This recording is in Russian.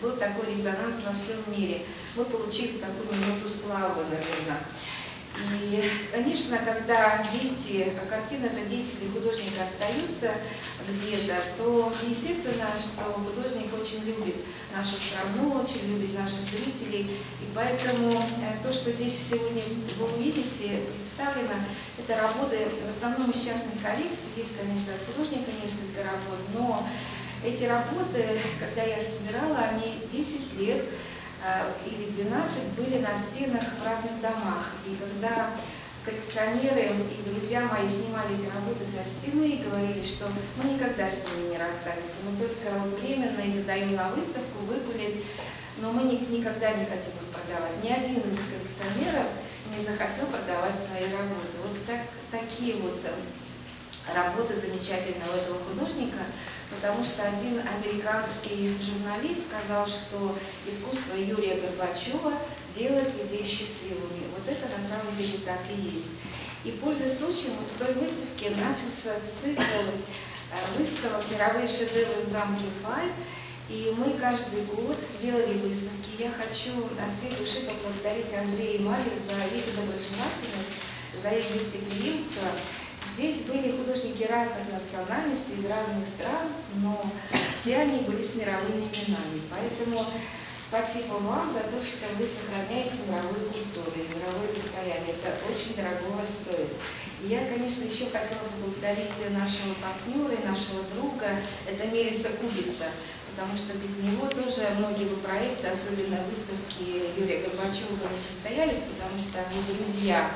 Был такой резонанс во всем мире. Мы получили такую минуту славы, наверное. И, конечно, когда дети, картина это дети для художника остаются где-то, то естественно, что художник очень любит нашу страну, очень любит наших зрителей. И поэтому э, то, что здесь сегодня вы увидите, представлено, это работы в основном из частной коллекции. Есть, конечно, от художника несколько работ, но эти работы, когда я собирала, они 10 лет Э, или 12 были на стенах в разных домах. И когда коллекционеры и друзья мои снимали эти работы со стены и говорили, что мы никогда с ними не расстанемся, мы только вот временно их даем на выставку, выгулить, но мы никогда не хотим их продавать. Ни один из коллекционеров не захотел продавать свои работы. Вот так, такие вот э, работы замечательного этого художника, потому что один американский журналист сказал, что искусство Юрия Горбачева делает людей счастливыми. Вот это на самом деле так и есть. И пользуясь случаем, вот с той выставки начался цикл э, выставок «Мировые шедевры в замке Фай», и мы каждый год делали выставки. Я хочу от всей души поблагодарить Андрея и Марию за их доброжелательность, за их гостеприимство, Здесь были художники разных национальностей, из разных стран, но все они были с мировыми именами. Поэтому спасибо вам за то, что вы сохраняете мировую культуру и мировое достояние. Это очень дорогого стоит. И я, конечно, еще хотела бы поблагодарить нашего партнера и нашего друга, это Мелиса Кубица, потому что без него тоже многие бы проекты, особенно выставки Юрия Горбачева, не состоялись, потому что они друзья.